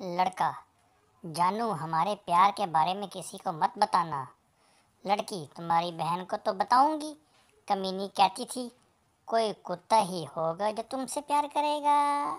लड़का, जानू हमारे प्यार के बारे में किसी को मत बताना। लड़की, तुम्हारी बहन को तो बताऊँगी, कमीनी कहती थी, कोई कुत्ता ही होगा जो तुमसे प्यार करेगा।